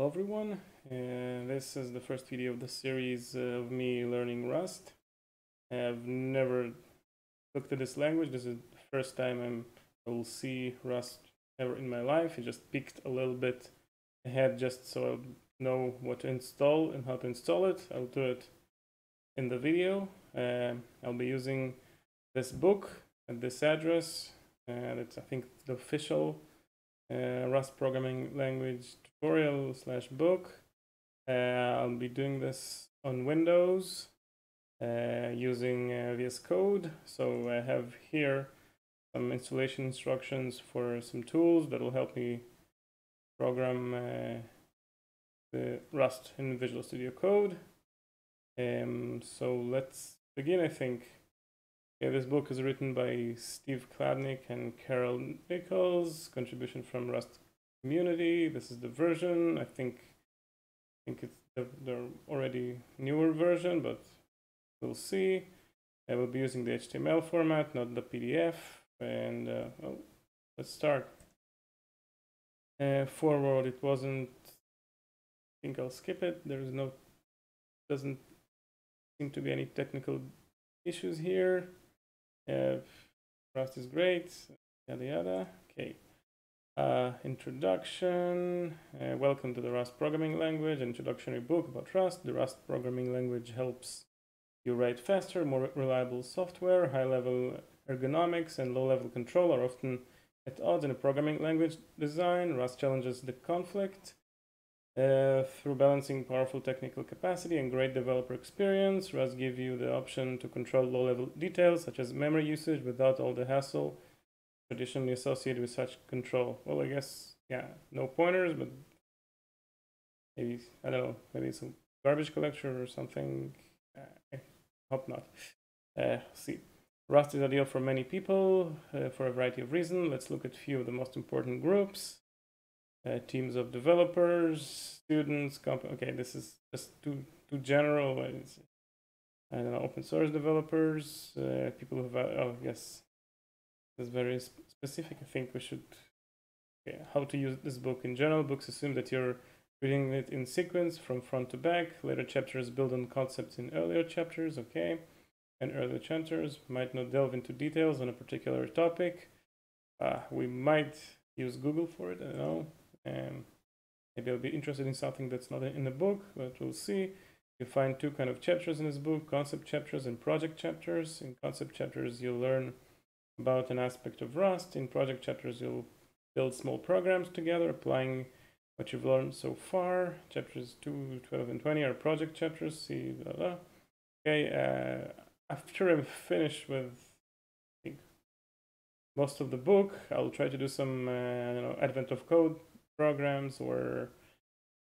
Hello everyone, uh, this is the first video of the series of me learning Rust. I've never looked at this language, this is the first time I'm, I will see Rust ever in my life. I just peeked a little bit ahead just so I'll know what to install and how to install it. I'll do it in the video. Uh, I'll be using this book at this address, and it's I think the official uh, Rust programming language tutorial slash book. Uh, I'll be doing this on Windows uh, using uh, VS Code. So I have here some installation instructions for some tools that will help me program uh, the Rust in Visual Studio Code. Um, so let's begin, I think. Yeah, this book is written by Steve Klabnik and Carol Nichols, contribution from Rust community. This is the version. I think I think it's the, the already newer version, but we'll see. I will be using the HTML format, not the PDF. And uh, oh, let's start. Uh, forward, it wasn't. I think I'll skip it. There is no, doesn't seem to be any technical issues here. Rust is great. Yada yada. Okay. Uh, introduction. Uh, welcome to the Rust programming language. Introductory book about Rust. The Rust programming language helps you write faster, more reliable software. High level ergonomics and low level control are often at odds in a programming language design. Rust challenges the conflict. Uh, through balancing powerful technical capacity and great developer experience, Rust gives you the option to control low-level details such as memory usage without all the hassle traditionally associated with such control. Well, I guess, yeah, no pointers, but maybe, I don't know, maybe a garbage collector or something. Uh, I hope not. Uh, see, Rust is ideal for many people uh, for a variety of reasons. Let's look at a few of the most important groups. Uh, teams of developers, students, comp okay, this is just too too general. It's, I don't know, open source developers, uh, people who have, oh yes, is very specific. I think we should, okay, how to use this book in general. Books assume that you're reading it in sequence from front to back. Later chapters build on concepts in earlier chapters, okay? And earlier chapters might not delve into details on a particular topic. Uh, we might use Google for it, I don't know. Um, maybe I'll be interested in something that's not in the book, but we'll see. You find two kind of chapters in this book, concept chapters and project chapters. In concept chapters, you'll learn about an aspect of Rust. In project chapters, you'll build small programs together, applying what you've learned so far. Chapters 2, 12, and 20 are project chapters. See, blah, blah. Okay, uh, after I'm finished with most of the book, I'll try to do some, uh, you know, Advent of Code programs or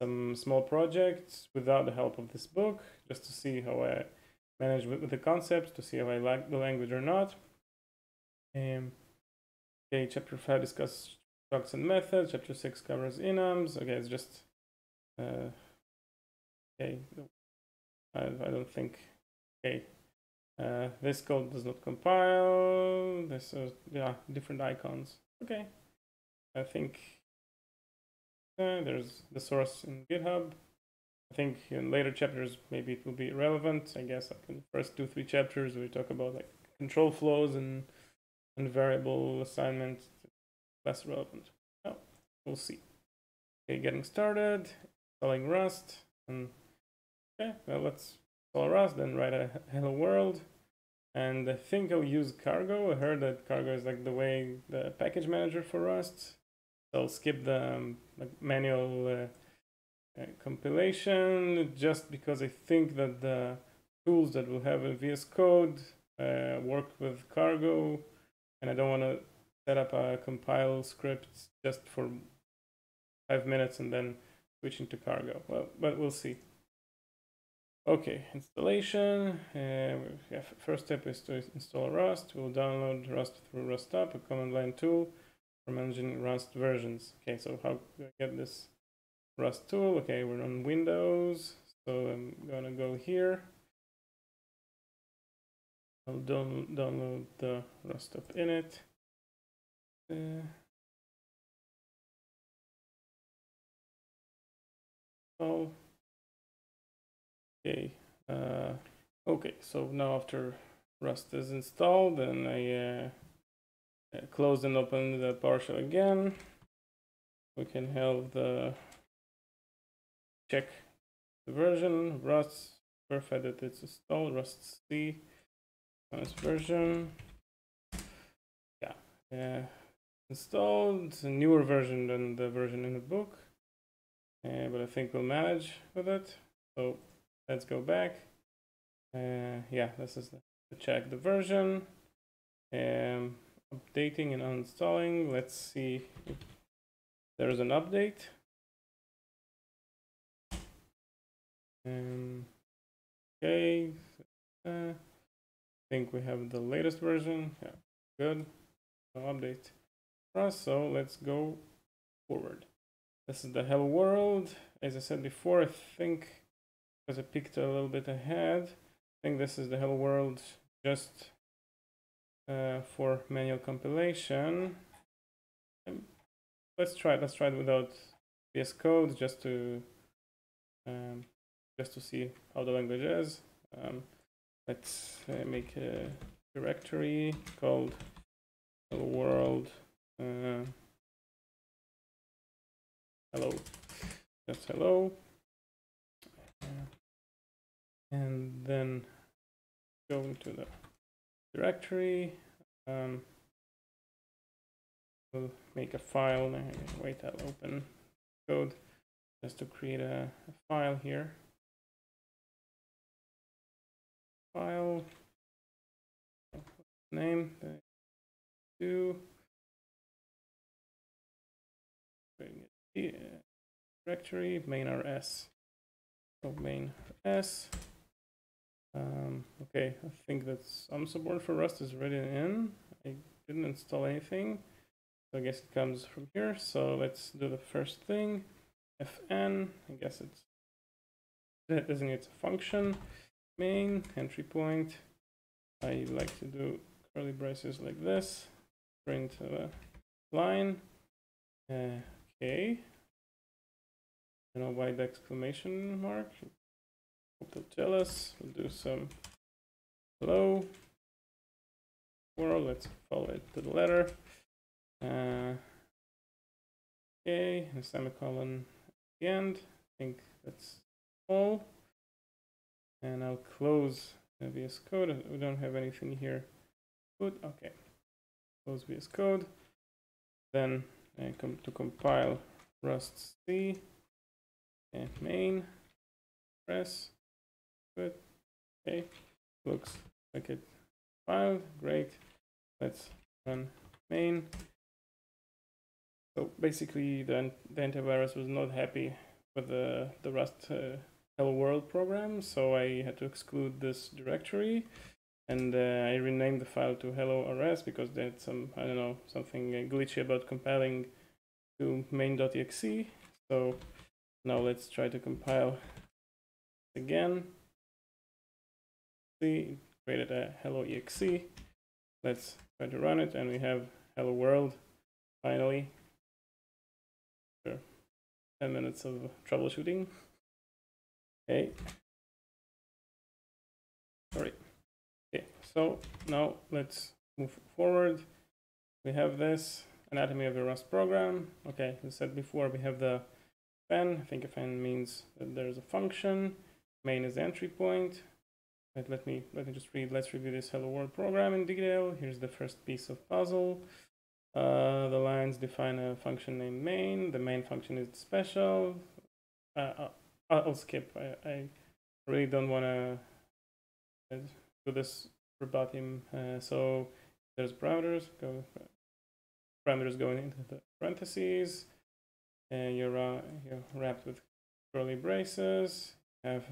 some small projects without the help of this book, just to see how I manage with, the concepts, to see if I like the language or not. Um, okay, chapter 5 discusses structs and methods. Chapter 6 covers enums. Okay, it's just... Uh, okay, I, I don't think... Okay, uh, this code does not compile. This is, yeah, different icons. Okay, I think uh, there's the source in GitHub. I think in later chapters, maybe it will be relevant. I guess like in can first two, three chapters we talk about like control flows and and variable assignment less relevant. Oh, we'll see. Okay, getting started, installing Rust, and okay, well let's install Rust, then write a hello world. And I think I'll use Cargo. I heard that Cargo is like the way the package manager for Rust. So I'll skip the um, manual uh, uh, compilation just because I think that the tools that will have a VS Code uh, work with Cargo and I don't want to set up a compile script just for five minutes and then switch into cargo. Well, but we'll see. Okay, installation. Uh, yeah, first step is to install Rust. We'll download Rust through Rustup, a command line tool for managing Rust versions. Okay, so how do I get this Rust tool? Okay, we're on Windows, so I'm gonna go here. I'll down, download the Rustup init. Uh, install. Okay. Uh, okay. So now after Rust is installed, then I uh, close and open the PowerShell again. We can have the check the version Rust verify that it's installed Rust C this version. Yeah, uh, installed. It's a newer version than the version in the book, uh, but I think we'll manage with it. So let's go back. Uh, yeah, this is the, check the version. Um, updating and uninstalling. Let's see if there's an update. Um, okay. Uh, I think we have the latest version. Yeah, good. No update for us. So let's go forward. This is the hello world. As I said before, I think because I picked a little bit ahead, I think this is the hello world just uh, for manual compilation. Let's try it. Let's try it without VS Code just to um, just to see how the language is. Um, let's uh, make a directory called hello world uh, hello just hello uh, and then go into the directory um, we'll make a file wait i'll open code just to create a, a file here. File name do. Directory main rs main rs um, okay i think that some support for rust is already in i didn't install anything so i guess it comes from here so let's do the first thing fn i guess it's that designates a function main entry point. I like to do curly braces like this, print a line. Uh, okay. You know why the exclamation mark? They'll tell us. We'll do some hello world. Let's follow it to the letter. Uh, okay, and semicolon at the end. I think that's all and I'll close the VS Code. We don't have anything here. Good. Okay. Close VS Code. Then I come to compile Rust C and main. Press. Good. Okay. Looks like it filed. Great. Let's run main. So basically, the, the antivirus was not happy with the the Rust uh, Hello World program, so I had to exclude this directory and uh, I renamed the file to hello rs because they had some, I don't know, something glitchy about compiling to main.exe. So now let's try to compile again. Created a hello exe. Let's try to run it and we have hello world finally. After 10 minutes of troubleshooting. Okay. Sorry. Okay, so now let's move forward. We have this anatomy of a Rust program. Okay, I said before, we have the fn. I think a fn means that there's a function. Main is entry point. Let, let me let me just read. Let's review this hello world program in detail. Here's the first piece of puzzle. Uh, the lines define a function named main. The main function is special. Uh, uh I'll skip. I, I really don't want to uh, do this verbatim. Uh, so there's parameters. Go parameters going into the parentheses, and you're uh, you're wrapped with curly braces. Have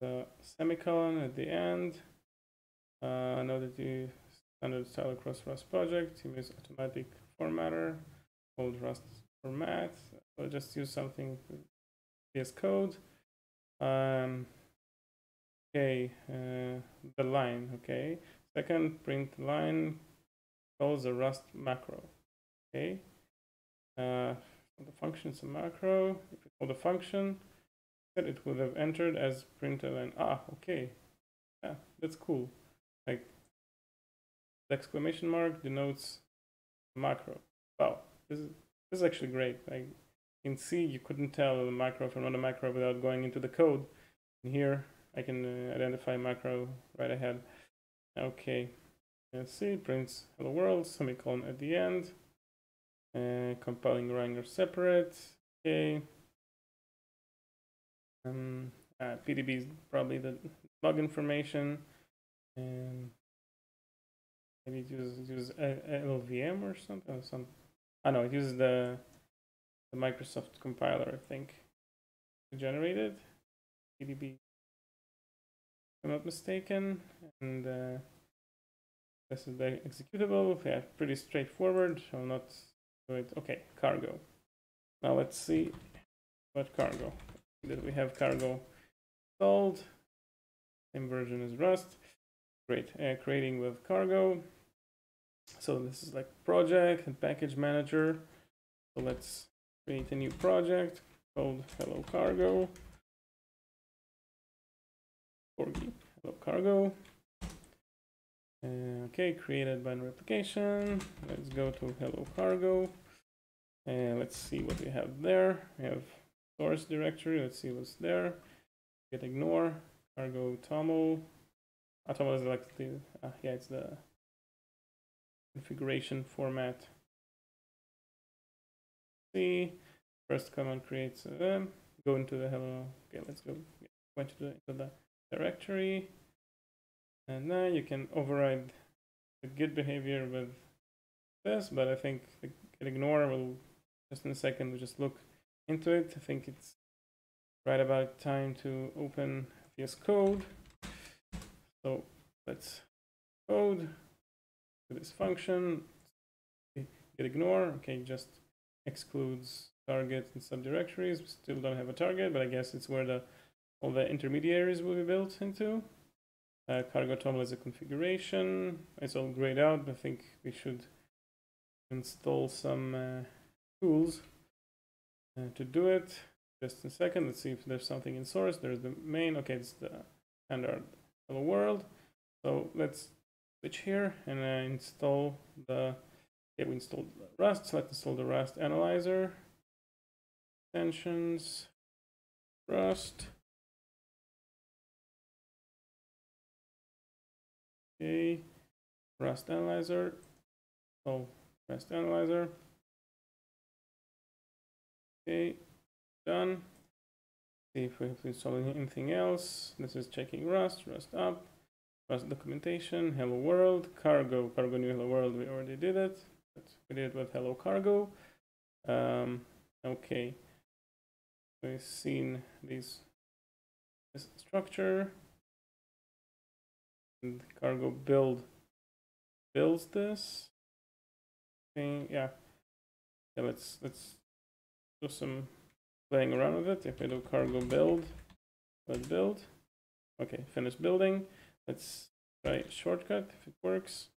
the semicolon at the end. Uh, that you standard style across Rust project. You use automatic formatter, old Rust format. I'll just use something VS Code. Um, okay, uh, the line, okay. Second, print line calls a Rust macro, okay. Uh, the function is a macro. It of the function it would have entered as println. Ah, okay. Yeah, that's cool. Like the exclamation mark denotes macro. Wow, this is this is actually great. Like in C, you couldn't tell the macro from not a macro without going into the code. And here, I can uh, identify macro right ahead. Okay, let's see, prints hello world, semicolon at the end. Uh, compiling Wrangler separate. Okay. Um, uh, PDB is probably the log information. And maybe it uses, it uses LLVM or something. Or some, I know it uses the the Microsoft compiler, I think, generated PDB. If I'm not mistaken, and uh, this is the executable. Yeah, pretty straightforward. I'll not do it. Okay, cargo. Now let's see what cargo. Did we have cargo installed? Same version as Rust. Great. Uh, creating with cargo. So this is like project and package manager. So let's create a new project called Hello Cargo. Corgi Hello Cargo. Uh, okay, created binary replication. Let's go to Hello Cargo. And let's see what we have there. We have source directory. Let's see what's there. Git ignore cargo toml. Ah, is like the uh, yeah, it's the configuration format. See, first command creates um, go into the hello. Okay, let's go. Go into the, directory, and now you can override the git behavior with this. But I think the ignore will just in a second. We'll just look into it. I think it's right about time to open VS Code. So let's code to this function. Git ignore. Okay, just excludes target and subdirectories. We still don't have a target, but I guess it's where the all the intermediaries will be built into. Uh, cargo toml is a configuration. It's all grayed out. I think we should install some uh, tools uh, to do it. Just a second. Let's see if there's something in source. There's the main. Okay, it's the standard hello world. So let's switch here and uh, install the Okay, we installed Rust. So let's install the Rust analyzer. Extensions. Rust. Okay. Rust analyzer. Oh, Rust analyzer. Okay, done. See if we have to install anything else. This is checking Rust, Rust up, Rust documentation, hello world, cargo, cargo new hello world, we already did it we did it with hello cargo. Um, okay, we've seen this, this structure. And cargo build builds this. Okay, yeah. Yeah, let's let's do some playing around with it. If I do cargo build, let build. Okay, finish building. Let's try shortcut if it works.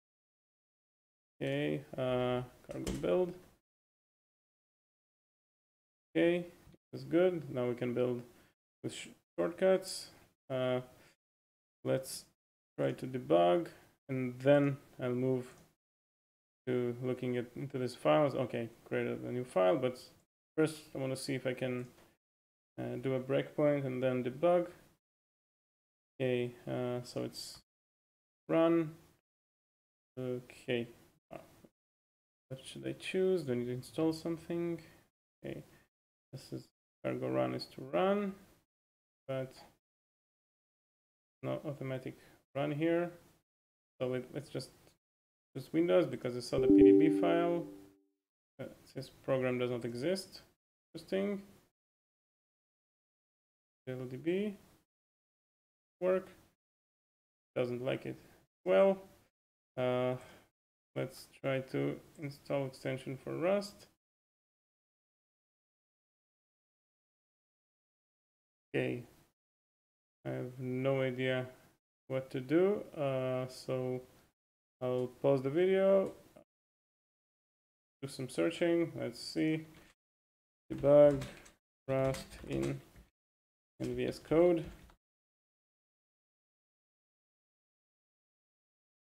Okay, uh, cargo build. Okay, that's good. Now we can build with sh shortcuts. Uh, let's try to debug and then I'll move to looking at into this files. Okay, created a new file, but first I want to see if I can uh, do a breakpoint and then debug. Okay, uh, so it's run. Okay, what should I choose? Do I need to install something? Okay, this is cargo run is to run, but no automatic run here. So let's just use Windows because I saw the PDB file. This program does not exist. Interesting. LDB work doesn't like it. Well, uh, Let's try to install extension for Rust. Okay, I have no idea what to do, uh, so I'll pause the video, do some searching, let's see, debug Rust in VS Code.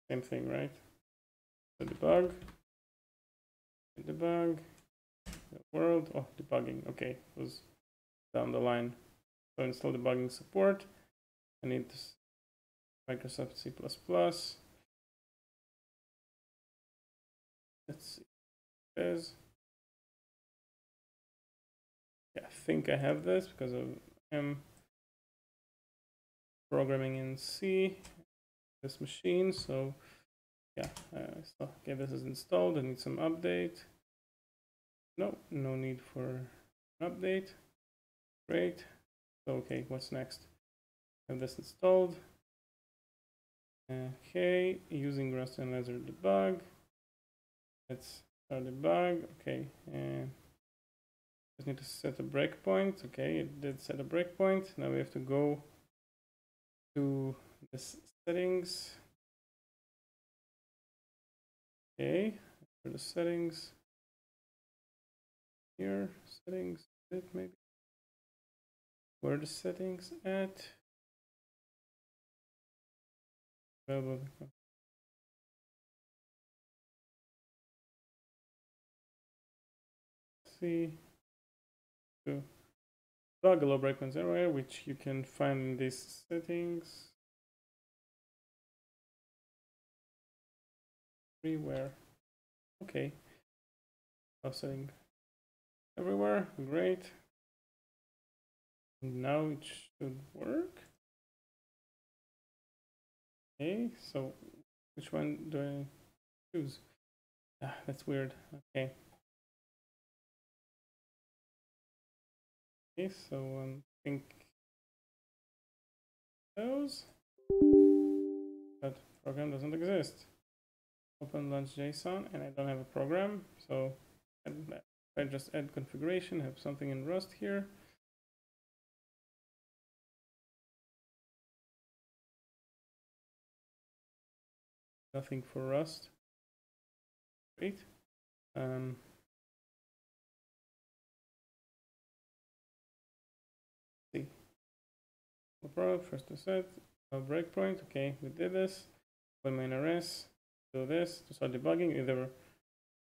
Same thing, right? So debug, debug, world, oh, debugging, okay, was down the line. So install debugging support. I need Microsoft C++. Let's see. There's yeah, I think I have this because of am programming in C this machine. So yeah uh, so okay this is installed. I need some update. No no need for update. Great. So okay what's next? Have this installed. Okay using Rust Analyzer debug. Let's start debug okay and just need to set a breakpoint. Okay, it did set a breakpoint. Now we have to go to the settings. Okay, for the settings. Here, settings, it maybe. Where the settings at? See to plug low breakpoints everywhere, which you can find in these settings. Everywhere. Okay. Offsetting everywhere. Great. Now it should work. Okay, so which one do I choose? Ah, that's weird. Okay. Okay, so um, I think those that program doesn't exist. Open launch JSON and I don't have a program, so I just add configuration, have something in Rust here. Nothing for Rust. Great. Um, Problem. First to set a breakpoint. Okay, we did this. When main rs, do this to start debugging. Either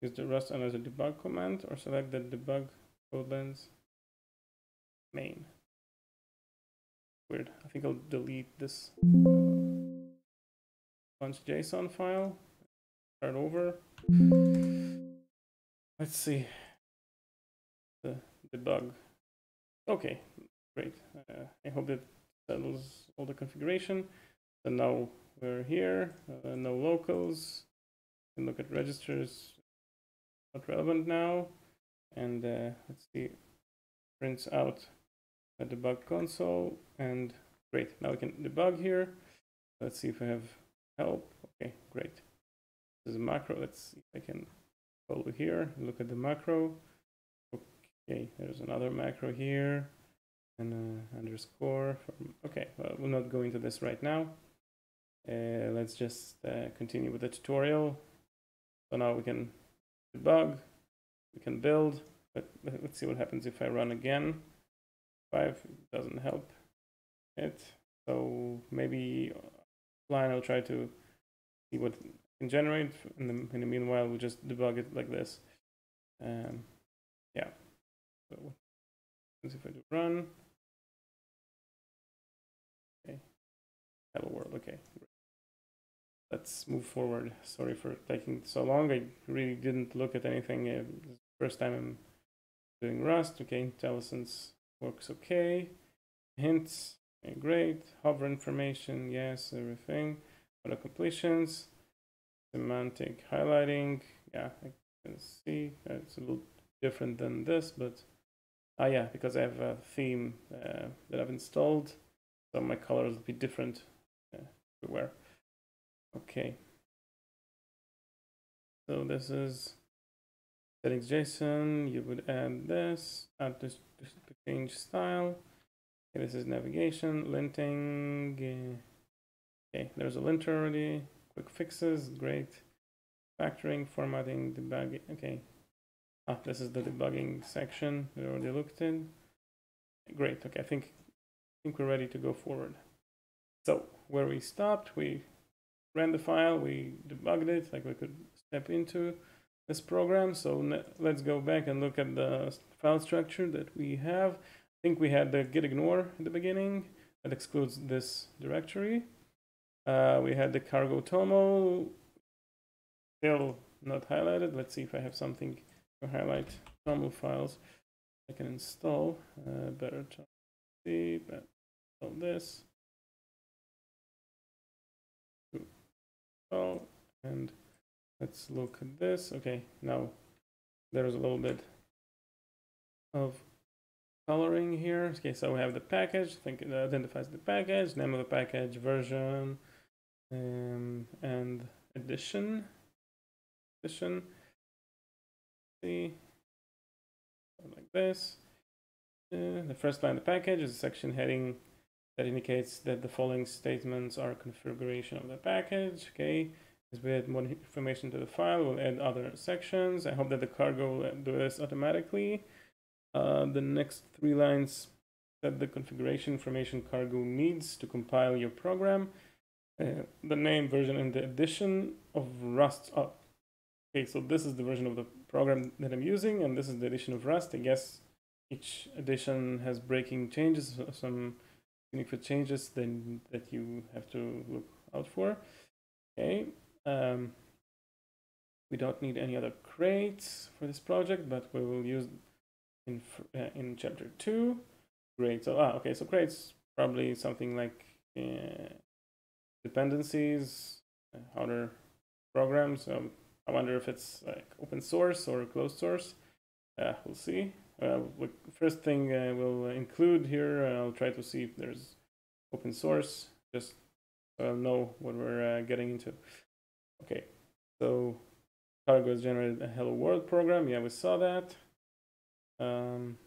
use the Rust Analyzer debug command or select the debug code lens main. Weird. I think I'll delete this launch JSON file. Start over. Let's see the debug. Okay, great. Uh, I hope that settles all the configuration. And now we're here, uh, no locals. You can look at registers, not relevant now. And uh, let's see, prints out a debug console and great. Now we can debug here. Let's see if I have help. Okay, great. This is a macro. Let's see if I can follow here. Look at the macro. Okay, there's another macro here and uh, underscore from, okay well, we'll not go into this right now. Uh, let's just uh, continue with the tutorial. So now we can debug we can build but let's see what happens if I run again. 5 doesn't help it so maybe line I'll try to see what can generate. In the, in the meanwhile we'll just debug it like this. Um, yeah. So if I do run Hello world, okay. Let's move forward. Sorry for taking so long. I really didn't look at anything. Uh, first time I'm doing Rust. Okay, IntelliSense works okay. Hints, okay, great. Hover information, yes, everything. Auto completions, semantic highlighting. Yeah, I can see it's a little different than this, but ah yeah, because I have a theme uh, that I've installed, so my colors will be different everywhere. Okay. So this is settings JSON. You would add this, add this to change style. Okay, this is navigation, linting. Okay, there's a linter already. Quick fixes, great. Factoring, formatting, debugging. Okay. Ah, this is the debugging section we already looked in. Great. Okay, I think I think we're ready to go forward. So where we stopped, we ran the file, we debugged it, like we could step into this program. So let's go back and look at the file structure that we have. I think we had the git ignore in the beginning that excludes this directory. Uh, we had the cargo toml still not highlighted. Let's see if I have something to highlight toml files I can install. Uh, better to see, but install this. Oh, and let's look at this. Okay, now there's a little bit of coloring here. Okay, so we have the package. I think it identifies the package, name of the package, version, um, and edition. Edition. See, like this. Uh, the first line of the package is a section heading that indicates that the following statements are configuration of the package. Okay, as we add more information to the file, we'll add other sections. I hope that the cargo will do this automatically. Uh, the next three lines set the configuration information cargo needs to compile your program. Uh, the name, version, and the edition of Rust. Oh, okay, so this is the version of the program that I'm using, and this is the edition of Rust. I guess each edition has breaking changes, some unique changes then that you have to look out for. Okay. Um, we don't need any other crates for this project, but we will use in uh, in chapter two. Great. So ah, okay. So crates probably something like uh, dependencies, uh, other programs. Um, I wonder if it's like open source or closed source. Uh, we'll see. Uh, first thing uh, we'll include here, I'll try to see if there's open source, just so I'll know what we're uh, getting into. Okay, so Cargo has generated a Hello World program. Yeah, we saw that. Um,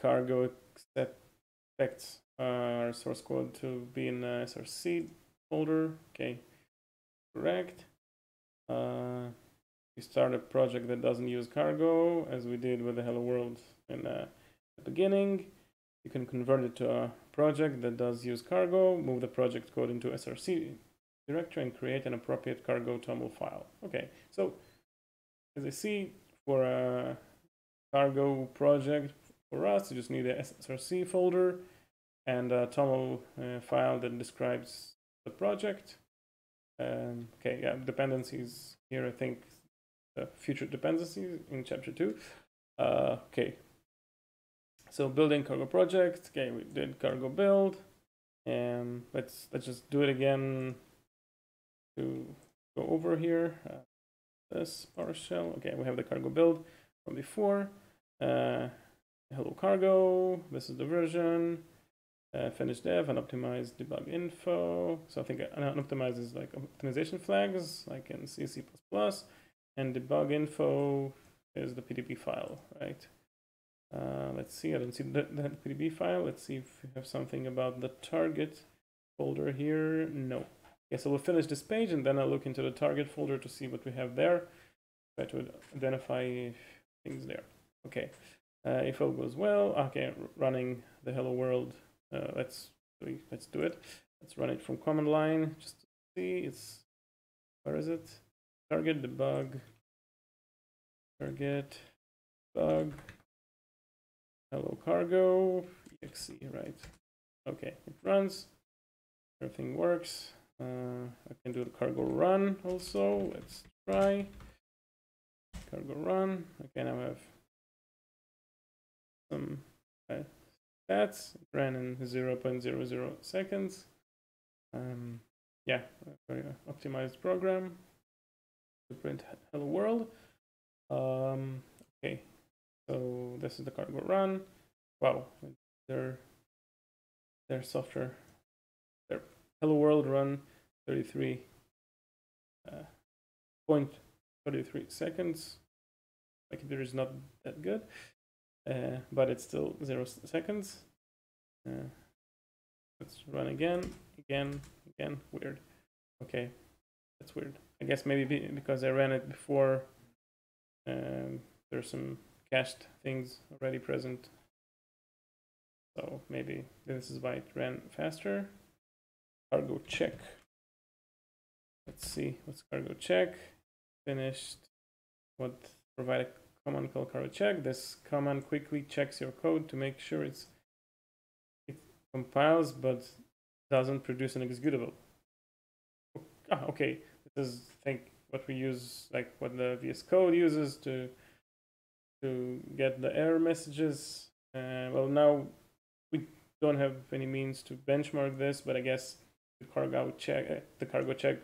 cargo expects our source code to be in the SRC folder. Okay, correct. Uh, we start a project that doesn't use cargo, as we did with the Hello World in uh, the beginning. You can convert it to a project that does use cargo, move the project code into SRC directory, and create an appropriate cargo toml file. Okay, so as I see, for a cargo project for us, you just need a SRC folder and a toml uh, file that describes the project. Um, okay, yeah, dependencies here, I think the future dependencies in chapter two. Uh, okay, so building cargo project. Okay, we did cargo build, and let's let's just do it again to go over here. Uh, this PowerShell. Okay, we have the cargo build from before. Uh, hello cargo. This is the version uh, finish dev and optimize debug info. So I think unoptimized is like optimization flags, like in C, C++, and the bug info is the PDB file, right? Uh, let's see, I don't see that, that PDB file. Let's see if we have something about the target folder here. No. Okay, so we'll finish this page and then I'll look into the target folder to see what we have there. Try to identify things there. Okay, uh, if all goes well, okay, running the hello world uh, let's let's do it. Let's run it from command line just to see. It's where is it? Target debug. Target bug. Hello cargo. exe right. Okay, it runs. Everything works. Uh, I can do the cargo run also. Let's try. Cargo run. Okay, now I have some stats. It ran in 0 0.00 seconds. Um, yeah, very optimized program to print hello world. Um, okay, so this is the cargo run. Wow, their their software, their hello world run 33 uh, point 33 seconds. Like there is not that good uh, but it's still zero seconds. Uh, let's run again, again, again. Weird. Okay, that's weird. I guess maybe because I ran it before, um, there's some cached things already present So maybe this is why it ran faster. Cargo check. Let's see what's cargo check. Finished. What provide a command called cargo check. This command quickly checks your code to make sure it's it compiles but doesn't produce an executable. Ah, okay. This is I think what we use like what the VS Code uses to to get the error messages. Uh, well, now we don't have any means to benchmark this, but I guess the cargo check uh, the cargo check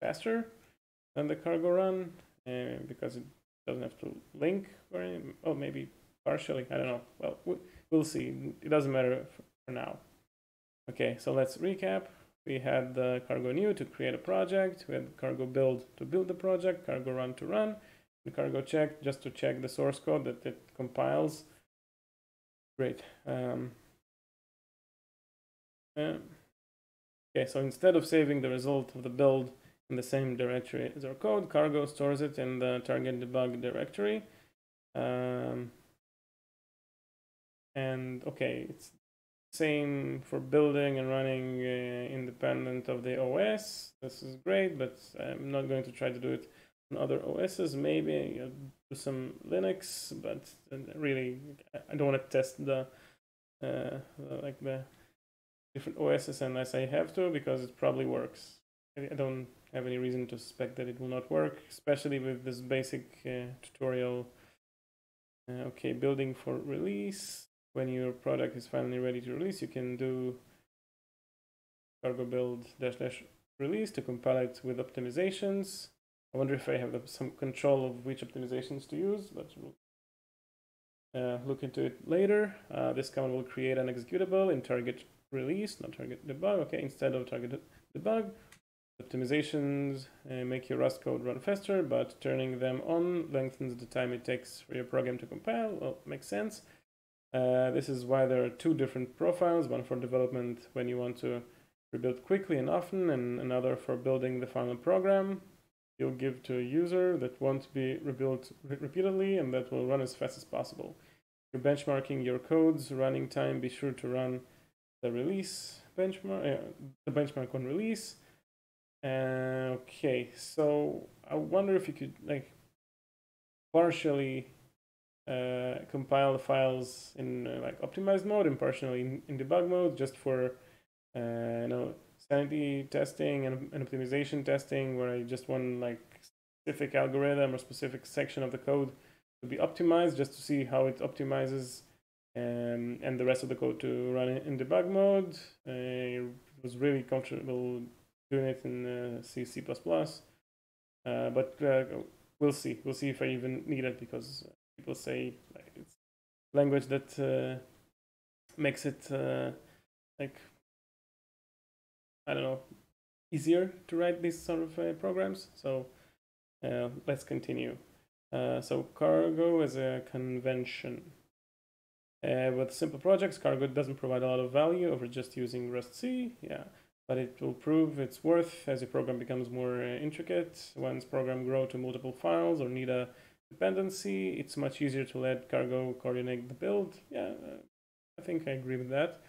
faster than the cargo run uh, because it doesn't have to link or any, oh maybe partially I don't know. Well, we'll see. It doesn't matter for now. Okay, so let's recap. We had the cargo new to create a project. We had cargo build to build the project, cargo run to run, the cargo check just to check the source code that it compiles. Great. Um, uh, okay, so instead of saving the result of the build in the same directory as our code, cargo stores it in the target debug directory. Um, and okay, it's same for building and running uh, independent of the OS. This is great, but I'm not going to try to do it on other OSs. Maybe I'll do some Linux, but really I don't want to test the uh, like the different OSs unless I have to because it probably works. I don't have any reason to suspect that it will not work, especially with this basic uh, tutorial. Uh, okay, building for release when your product is finally ready to release, you can do cargo build dash dash release to compile it with optimizations. I wonder if I have some control of which optimizations to use, but we'll uh, look into it later. Uh, this command will create an executable in target release, not target debug. Okay, instead of target debug, optimizations uh, make your Rust code run faster, but turning them on lengthens the time it takes for your program to compile. Well, makes sense. Uh, this is why there are two different profiles, one for development when you want to rebuild quickly and often, and another for building the final program you'll give to a user that won't be rebuilt re repeatedly and that will run as fast as possible. You're benchmarking your code's running time, be sure to run the release benchmark, uh, the benchmark on release. Uh, okay, so I wonder if you could like partially uh, compile the files in uh, like optimized mode and partially in, in debug mode just for uh, you know sanity testing and, and optimization testing where I just want like specific algorithm or specific section of the code to be optimized just to see how it optimizes um, and the rest of the code to run in debug mode. I was really comfortable doing it in uh, C, C++. Uh, but uh, we'll see. We'll see if I even need it because people say like it's language that uh, makes it uh, like I don't know easier to write these sort of uh, programs. So uh, let's continue. Uh, so Cargo is a convention. Uh, with simple projects, Cargo doesn't provide a lot of value over just using Rust C. Yeah, but it will prove its worth as your program becomes more intricate. Once program grow to multiple files or need a dependency, it's much easier to let cargo coordinate the build. Yeah, uh, I think I agree with that.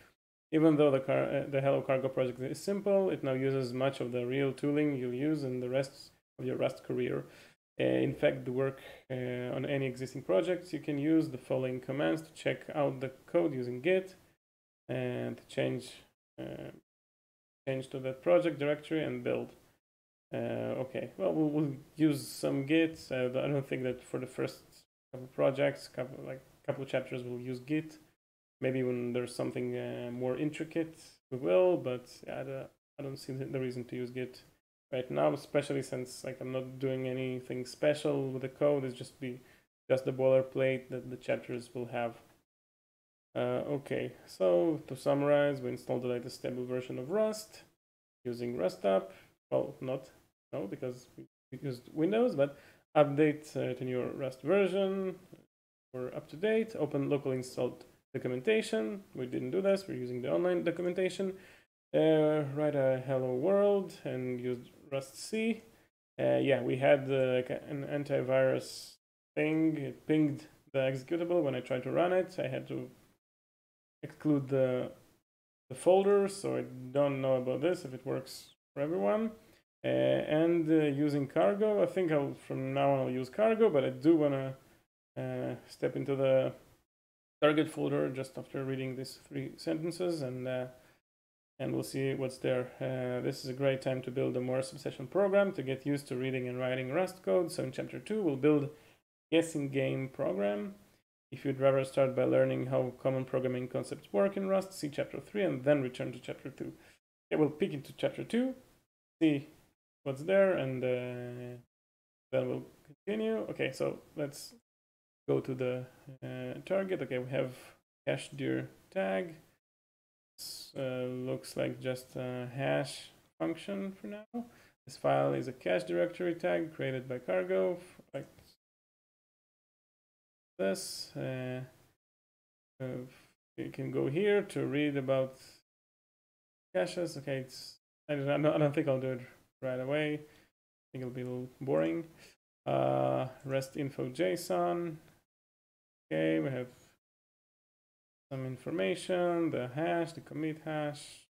Even though the, car, uh, the Hello Cargo project is simple, it now uses much of the real tooling you'll use in the rest of your Rust career. Uh, in fact, to work uh, on any existing projects, you can use the following commands to check out the code using Git and change uh, change to that project directory and build. Uh, okay, well, well, use some Git. I don't think that for the first couple projects, couple like couple chapters, we'll use Git. Maybe when there's something uh, more intricate, we will. But yeah, the, I don't see the reason to use Git right now, especially since like I'm not doing anything special with the code. It's just be just the boilerplate that the chapters will have. Uh, okay, so to summarize, we installed the latest stable version of Rust using RustUp. Well, not no, because we used Windows, but update uh, to your Rust version. We're up to date. Open local installed documentation. We didn't do this. We're using the online documentation. Uh, write a hello world and use Rust C. Uh, yeah, we had uh, an antivirus thing. It pinged the executable when I tried to run it. I had to exclude the the folder, so I don't know about this if it works for everyone. Uh, and uh, using cargo, I think I'll from now on I'll use cargo, but I do want to uh, step into the target folder just after reading these three sentences and uh, and we'll see what's there. Uh, this is a great time to build a more succession program to get used to reading and writing Rust code. So in chapter two, we'll build guessing game program. If you'd rather start by learning how common programming concepts work in Rust, see chapter three and then return to chapter two. Okay, we'll peek into chapter two, see what's there, and uh, then we'll continue. Okay, so let's go to the uh, target. Okay, we have cache dir tag uh, looks like just a hash function for now. This file is a cache directory tag created by Cargo, like this. Uh, uh, you can go here to read about caches. Okay, it's I don't, I don't think I'll do it right away. I think it'll be a little boring. Uh, REST info JSON. Okay, we have some information, the hash, the commit hash,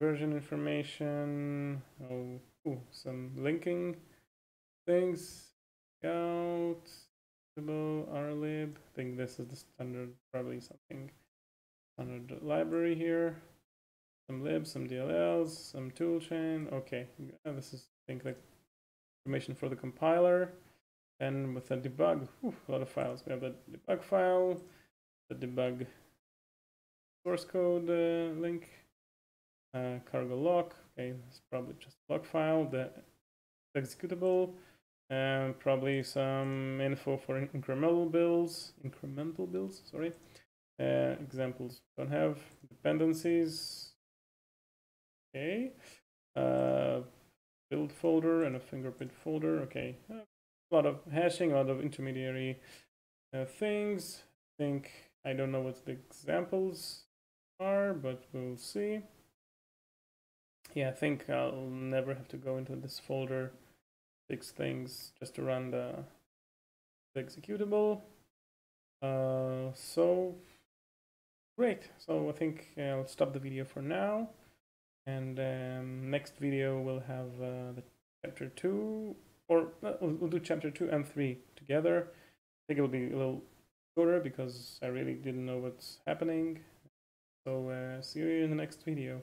version information, oh, ooh, some linking things, out, rlib. I think this is the standard, probably something standard library here. Some libs, some DLLs, some toolchain. Okay, this is I think like information for the compiler. And with the debug, whew, a lot of files. We have the debug file, the debug source code uh, link, uh, cargo lock. Okay, it's probably just a log file, the executable, and probably some info for incremental builds. Incremental builds, sorry. Uh, examples don't have dependencies. Okay. Uh, build folder and a fingerprint folder. Okay. A lot of hashing, a lot of intermediary uh, things. I think I don't know what the examples are, but we'll see. Yeah, I think I'll never have to go into this folder, fix things just to run the, the executable. Uh, so, great. So I think I'll stop the video for now. And um, next video we'll have uh, the chapter 2, or uh, we'll, do chapter 2 and 3 together. I think it'll be a little shorter because I really didn't know what's happening. So uh, see you in the next video.